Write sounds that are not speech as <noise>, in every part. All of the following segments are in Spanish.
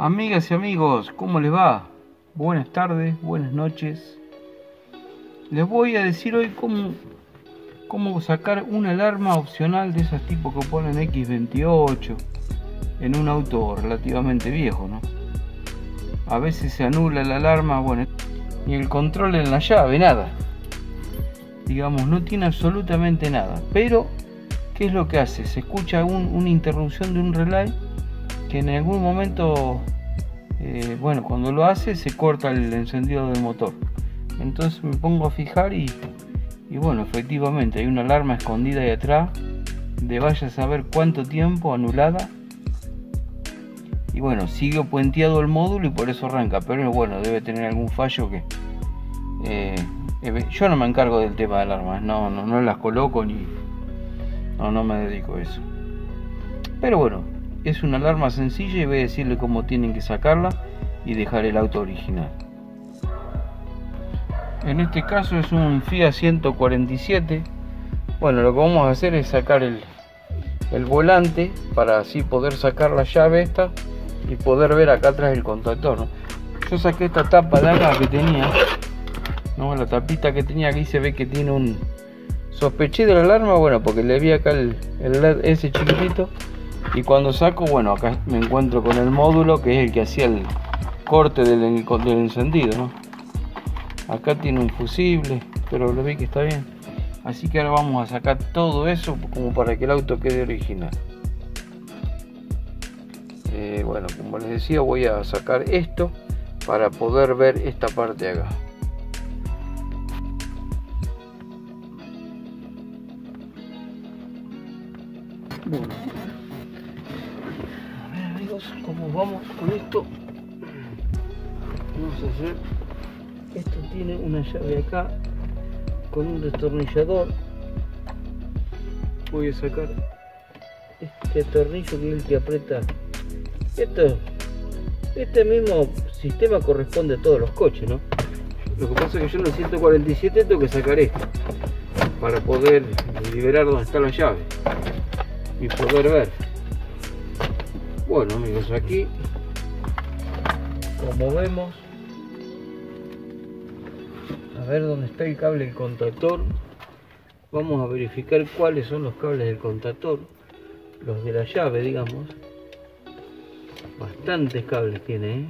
Amigas y amigos, ¿cómo les va? Buenas tardes, buenas noches. Les voy a decir hoy cómo, cómo sacar una alarma opcional de esas tipos que ponen X28 en un auto relativamente viejo, ¿no? A veces se anula la alarma, bueno, y el control en la llave, nada. Digamos, no tiene absolutamente nada. Pero, ¿qué es lo que hace? Se escucha una interrupción de un relay que en algún momento, eh, bueno, cuando lo hace se corta el encendido del motor. Entonces me pongo a fijar y, bueno, efectivamente hay una alarma escondida ahí atrás de vaya a saber cuánto tiempo anulada. Y bueno, sigue puenteado el módulo y por eso arranca, pero bueno, debe tener algún fallo que... Eh, yo no me encargo del tema de alarmas, no, no, no las coloco ni... No, no me dedico a eso. Pero bueno, es una alarma sencilla y voy a decirle cómo tienen que sacarla y dejar el auto original. En este caso es un Fiat 147. Bueno, lo que vamos a hacer es sacar el, volante para así poder sacar la llave esta y poder ver acá atrás el contactor. Yo saqué esta tapa de acá que tenía, ¿no? la tapita que tenía aquí se ve que tiene un... Sospeché de la alarma, bueno, porque le vi acá el LED ese chiquitito y cuando saco, bueno, acá me encuentro con el módulo que es el que hacía el corte del, encendido, ¿no? Acá tiene un fusible, pero lo vi que está bien. Así que ahora vamos a sacar todo eso como para que el auto quede original. Eh, bueno, como les decía, voy a sacar esto para poder ver esta parte de acá. Como vamos con esto. Vamos a hacer. Esto tiene una llave acá con un destornillador. Voy a sacar este tornillo que es el que aprieta. Esto este mismo sistema corresponde a todos los coches no lo que pasa es que yo en el 147 tengo que sacar esto para poder liberar donde está la llave y poder ver bueno amigos, aquí como vemos, a ver dónde está el cable del contactor. Vamos a verificar cuáles son los cables del contactor, los de la llave, digamos. Bastantes cables tiene, ¿eh?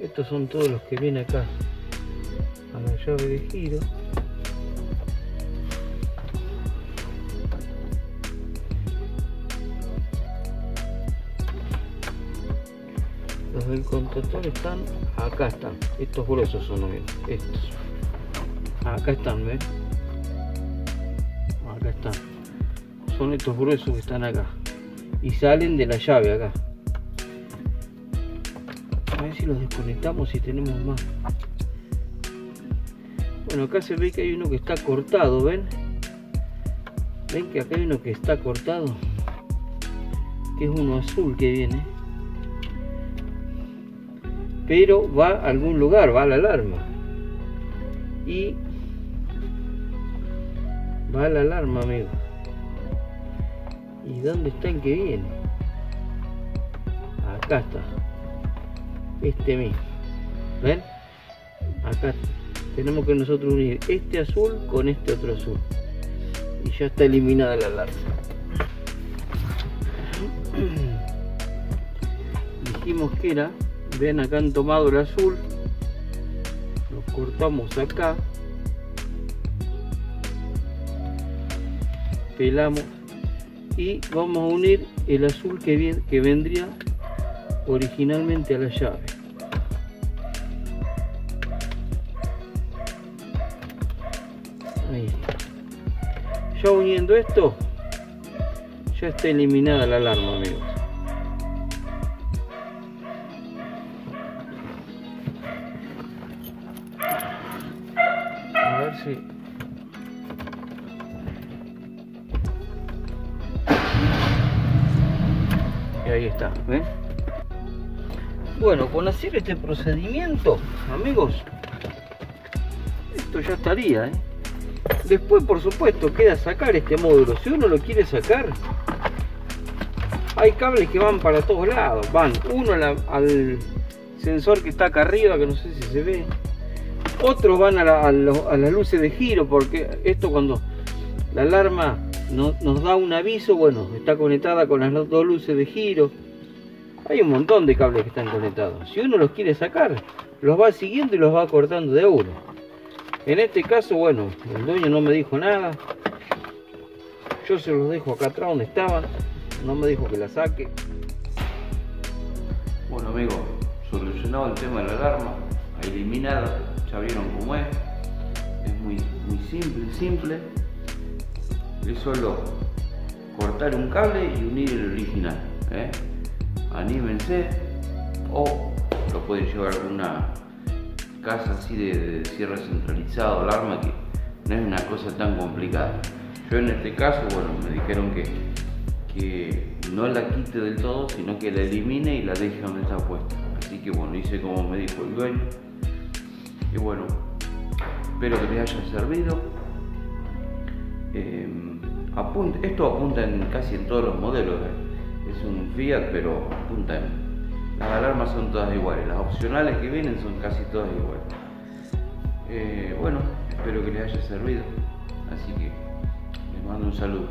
Estos son todos los que vienen acá a la llave de giro. Los del contactor están acá están. Estos gruesos son los estos. Acá están ven acá están. Son estos gruesos que están acá. Y salen de la llave acá. A ver si los desconectamos y tenemos más. Bueno acá se ve que hay uno que está cortado ven ven que acá hay uno que está cortado que es uno azul que viene pero va a algún lugar, va a la alarma. Y va a la alarma, amigos. ¿Y dónde está el que viene? Acá está. Este mismo. ¿Ven? Acá tenemos que nosotros unir este azul con este otro azul. Y ya está eliminada la alarma. <clears throat> Dijimos que era ven acá han tomado el azul. Lo cortamos acá. Pelamos. Y vamos a unir el azul que, vendría originalmente a la llave. Ya uniendo esto ya está eliminada la alarma amigos Y ahí está, ¿ven? Bueno, con hacer este procedimiento, amigos, esto ya estaría, ¿eh? Después, por supuesto, queda sacar este módulo. Si uno lo quiere sacar, hay cables que van para todos lados. Van uno al sensor que está acá arriba, que no sé si se ve. Otros van a, las luces de giro, porque esto cuando la alarma nos da un aviso, bueno, está conectada con las dos luces de giro. Hay un montón de cables que están conectados. Si uno los quiere sacar, los va siguiendo y los va cortando de uno. En este caso, bueno, el dueño no me dijo nada. Yo se los dejo acá atrás donde estaban. No me dijo que la saque. Bueno amigos, solucionado el tema de la alarma, eliminado, vieron cómo es. Es muy, muy simple, simple. Es solo cortar un cable y unir el original. ¿eh? Anímense o lo pueden llevar a una casa así de, cierre centralizado, alarma que no es una cosa tan complicada. Yo en este caso, bueno, me dijeron que, que no la quite del todo, sino que la elimine y la deje donde está puesta. Así que bueno, hice como me dijo el dueño. Y bueno, espero que les haya servido. Eh, esto apunta en casi en todos los modelos. ¿eh? Es un Fiat, pero apunta en las alarmas son todas iguales, las opcionales que vienen son casi todas iguales. Eh, bueno, espero que les haya servido, así que les mando un saludo.